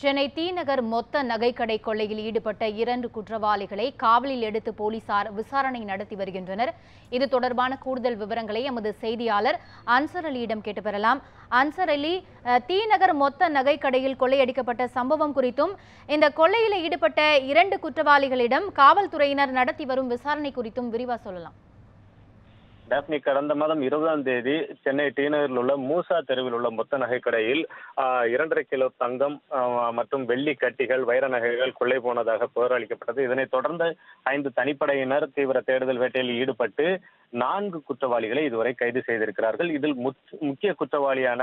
சென்னை தீநகர் மொத்த நகைக்கடை கொள்ளையில் ஈடுபட்ட இரண்டு குற்றவாளிகளை காவலில் எடுத்து போலீசார் விசாரணை நடத்தி வருகின்றனர். இது தொடர்பான கூடுதல் விவரங்களை எமது செய்தியாளர் அன்சர் அலியிடம் கேட்டு பெறலாம் அன்சர் அலி தீநகர் மொத்த நகைக்கடையில் கொள்ளையடிக்கப்பட்ட சம்பவம் குறித்தும் இந்த கொள்ளையில் ஈடுபட்ட இரண்டு குற்றவாளிகளிடம் காவல்துறையினர் நடத்தி வரும் விசாரணை குறித்தும் விரிவா சொல்லலாம். டாப்னி கடந்த மாதம் இருபதாம் தேதி சென்னை டி நகரில் உள்ள மூசா தெருவில் உள்ள மொத்த நகைக்கடையில் ஆஹ், இரண்டரை கிலோ தங்கம் மற்றும் வெள்ளி கட்டிகள் வைர நகைகள் கொள்ளை போனதாக புகார் அளிக்கப்பட்டது இதனைத் தொடர்ந்து ஐந்து தனிப்படையினர் தீவிர தேடுதல் வேட்டையில் ஈடுபட்டு நான்கு குற்றவாளிகளை இதுவரை கைது செய்திருக்கிறார்கள். இதில் முக்கிய குற்றவாளியான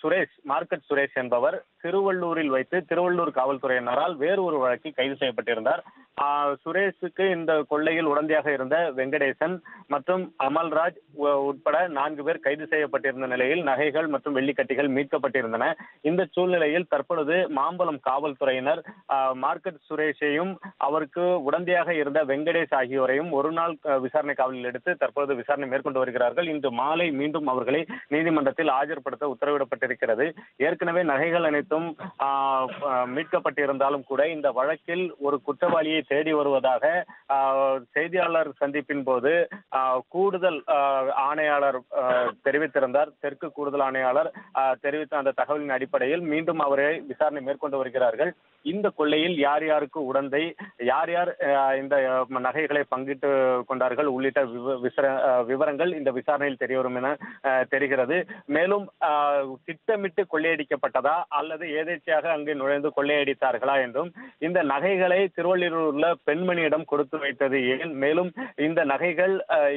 சுரேஷ் மார்க்கெட் சுரேஷ் என்பவர் திருவள்ளூரில் வைத்து திருவள்ளூர் காவல்துறையினரால் வேறு ஒரு வழக்கில் கைது செய்யப்பட்டிருந்தார். சுரேஷுக்கு இந்த கொள்ளையில் உடந்தையாக இருந்த வெங்கடேசன் மற்றும் அமல்ராஜ் உட்பட நான்கு பேர் கைது செய்யப்பட்டிருந்த நிலையில் நகைகள் மற்றும் வெள்ளிக்கட்டிகள் மீட்கப்பட்டிருந்தன. இந்த சூழ்நிலையில் தற்பொழுது மாம்பலம் காவல்துறையினர் மார்க்கெட் சுரேஷையும் அவருக்கு உடந்தையாக இருந்த வெங்கடேஷ் ஆகியோரையும் ஒரு நாள் விசாரணை காவலில் எடுத்து தற்பொழுது விசாரணை மேற்கொண்டு வருகிறார்கள். இன்று மாலை மீண்டும் அவர்களை நீதிமன்றத்தில் ஆஜர்படுத்த உத்தரவிடப்பட்டிருக்கிறது. ஏற்கனவே நகைகள் அனைத்தும் மீட்கப்பட்டிருந்தாலும் கூட இந்த வழக்கில் ஒரு குற்றவாளியை தேடி வருவதாக ஆஹ், செய்தியாளர் சந்திப்பின் போது ஆஹ், கூடுதல் ஆஹ், ஆணையாளர் தெரிவித்திருந்தார். தெற்கு கூடுதல் ஆணையாளர் தெரிவித்த அந்த தகவலின் அடிப்படையில் மீண்டும் அவரை விசாரணை மேற்கொண்டு வருகிறார்கள். இந்த கொள்ளையில் யார் யாருக்கு உடந்தை யார் யார் இந்த நகைகளை பங்கிட்டு கொண்டார்கள் உள்ளிட்ட விவ- விவரங்கள் இந்த விசாரணையில் தெரியவரும் என தெரிகிறது. மேலும் திட்டமிட்டு கொள்ளையடிக்கப்பட்டதா அல்லது ஏதேச்சையாக அங்கு நுழைந்து கொள்ளையடித்தார்களா என்றும் இந்த நகைகளை திருவள்ளூரில் உள்ள பெண்மணியிடம் கொடுத்து வைத்தது ஏன்? மேலும் இந்த நகைகள்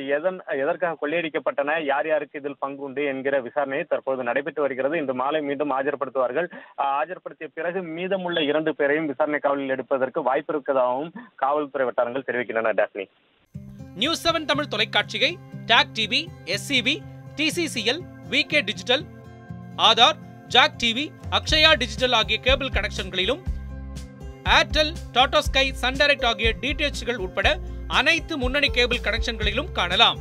எதன் எதற்காக கொள்ளையடிக்கப்பட்டன? யார் யாருக்கு இதில் பங்கு உண்டு என்கிற விசாரணையை தற்போது நடைபெற்று வருகிறது. இன்று மாலை மீண்டும் ஆஜர்படுத்துவார்கள். ஆஜர்படுத்திய பிறகு மீதமுள்ள இரண்டு பேரையும் விசாரணை காவலில் எடுப்பதற்கு வாய்ப்பு இருப்பதாகவும் காவல்துறை வட்டாரங்கள் தெரிவிக்கின்றன டாக்னி. நியூஸ் செவன் தமிழ் தொலைக்காட்சியை TAC TV SCV TCCL VK digital Aadhar Jak TV Akshaya digital ஆகிய cable கனெக்ஷன்களிலும் Airtel Tata Sky Sun Direct ஆகிய டிடிஎச்கள் உட்பட அனைத்து முன்னணி கேபிள் கனெக்ஷன்களிலும் காணலாம்.